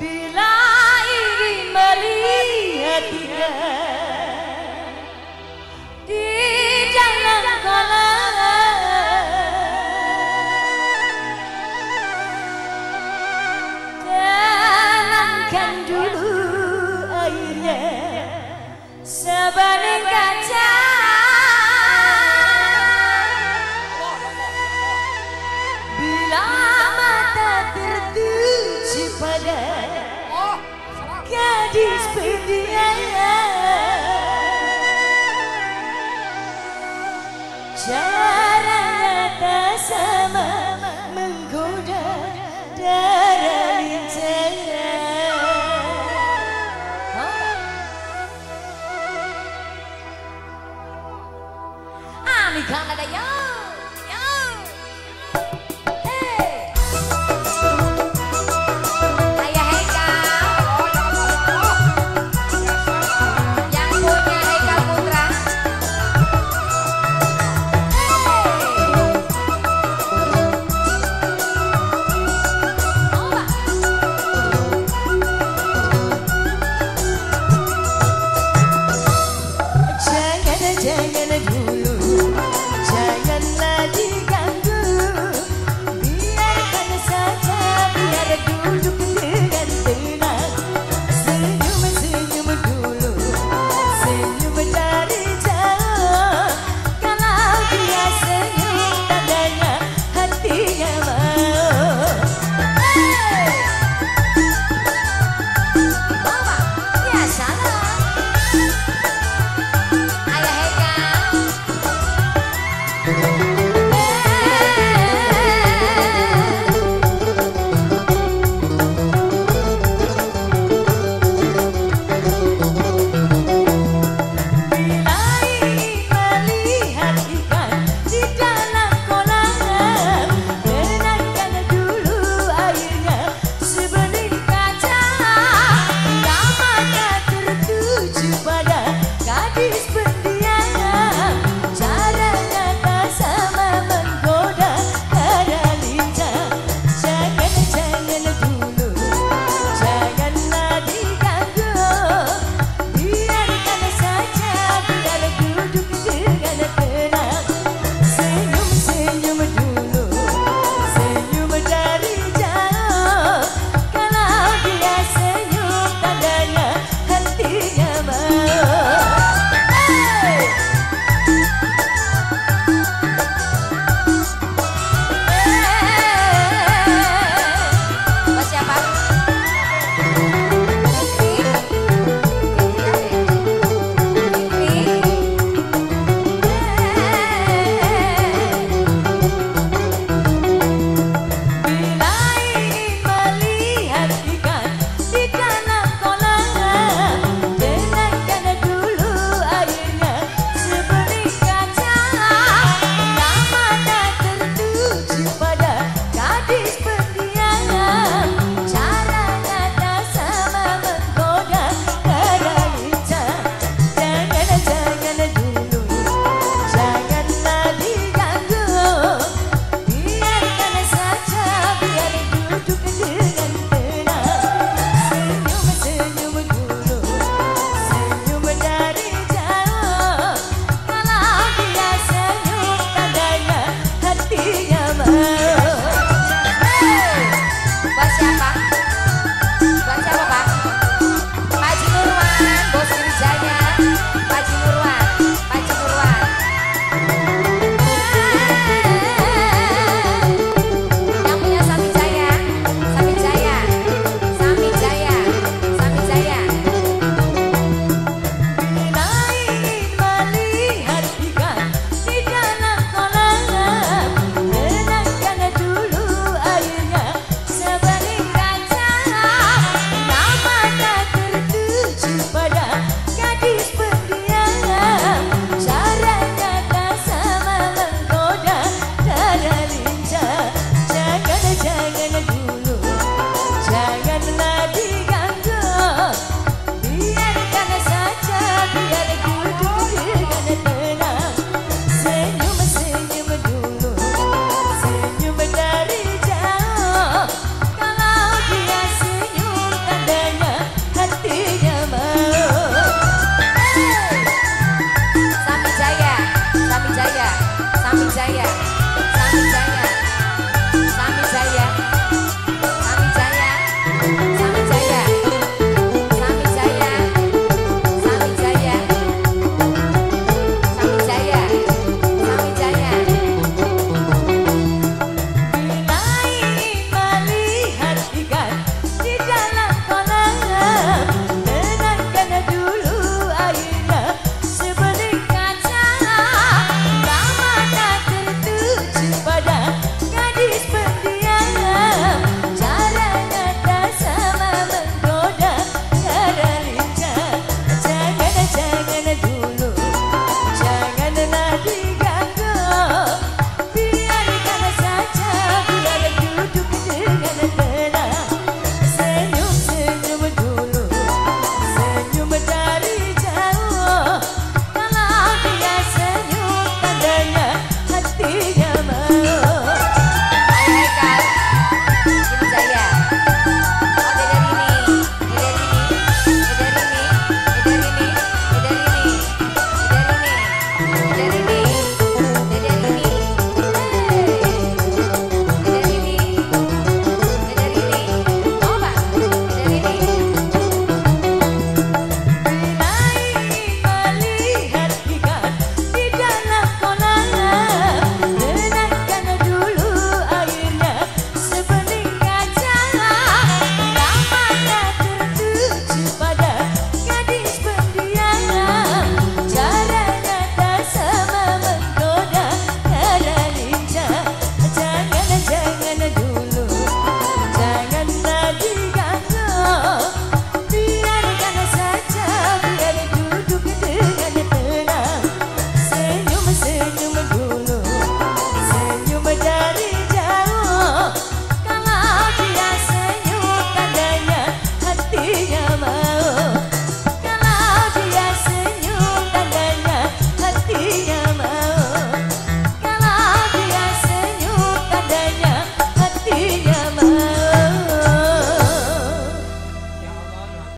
بلا إيماليتك bersama menggoda darah